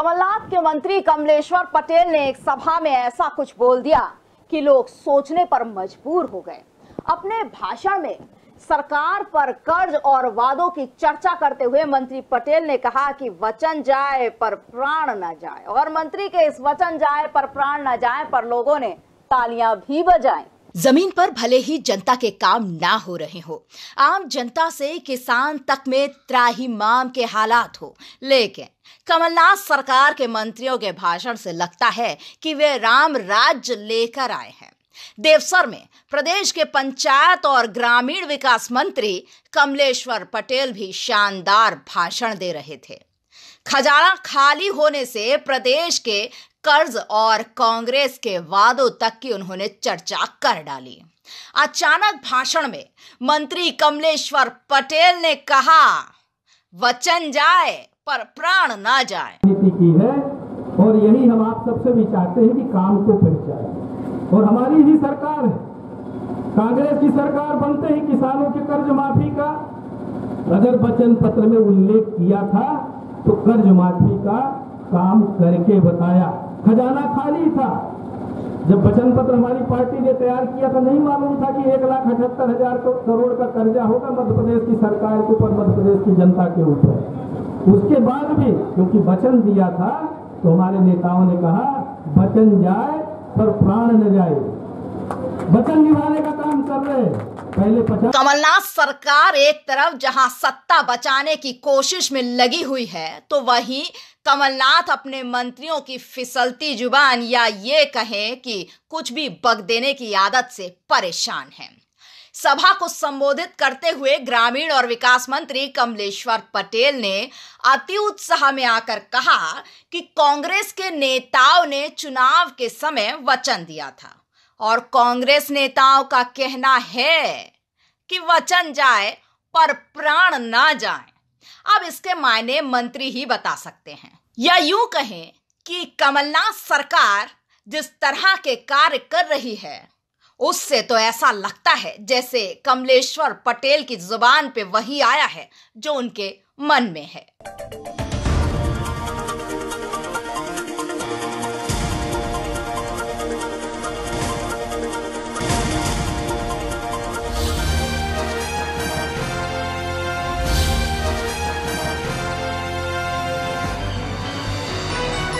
कमलनाथ के मंत्री कमलेश्वर पटेल ने एक सभा में ऐसा कुछ बोल दिया कि लोग सोचने पर मजबूर हो गए। अपने भाषण में सरकार पर कर्ज और वादों की चर्चा करते हुए मंत्री पटेल ने कहा कि वचन जाए पर प्राण न जाए और मंत्री के इस वचन जाए पर प्राण न जाए पर लोगों ने तालियाँ भी बजाई। ज़मीन पर भले ही जनता के काम ना हो रहे हो। आम जनता से किसान तक में त्राही माम के हालात हो। लेकिन कमलनाथ सरकार के मंत्रियों के भाषण से लगता है कि वे राम राज्य लेकर आए हैं। देवसर में प्रदेश के पंचायत और ग्रामीण विकास मंत्री कमलेश्वर पटेल भी शानदार भाषण दे रहे थे। खजाना खाली होने से प्रदेश के कर्ज और कांग्रेस के वादों तक की उन्होंने चर्चा कर डाली। अचानक भाषण में मंत्री कमलेश्वर पटेल ने कहा, वचन जाए, पर प्राण ना जाए। की है, और यही हम आप सबसे भी चाहते हैं कि काम को पहचाने। और हमारी ही सरकार है। कांग्रेस की सरकार बनते ही किसानों के कर्ज माफ़ी का, अगर वचन पत्र में उल्लेख किया था तो कर्ज माफ़ी का काम करके बताया। खजाना खाली था। जब वचन पत्र हमारी पार्टी ने तैयार किया था, नहीं मालूम था कि एक लाख अठहत्तर हज़ार करोड़ का कर्जा होगा मध्य प्रदेश की सरकार के ऊपर, मध्य प्रदेश की जनता के ऊपर। उसके बाद भी, क्योंकि वचन दिया था तो हमारे नेताओं ने कहा, वचन जाए पर प्राण न जाए। वचन निभाने का कर रहे हैं? पहले कमलनाथ सरकार एक तरफ़ जहाँ सत्ता बचाने की कोशिश में लगी हुई है तो वहीं कमलनाथ अपने मंत्रियों की फिसलती ज़ुबान या ये कहें कि कुछ भी बग देने की आदत से परेशान हैं। सभा को संबोधित करते हुए ग्रामीण और विकास मंत्री कमलेश्वर पटेल ने अति उत्साह में आकर कहा कि कांग्रेस के नेताओं ने चुनाव के समय वचन दिया था। और कांग्रेस नेताओं का कहना है कि वचन जाए पर प्राण ना जाए। अब इसके मायने मंत्री ही बता सकते हैं। या यूँ कहें कि कमलनाथ सरकार जिस तरह के कार्य कर रही है, उससे तो ऐसा लगता है जैसे कमलेश्वर पटेल की ज़ुबान पे वही आया है जो उनके मन में है।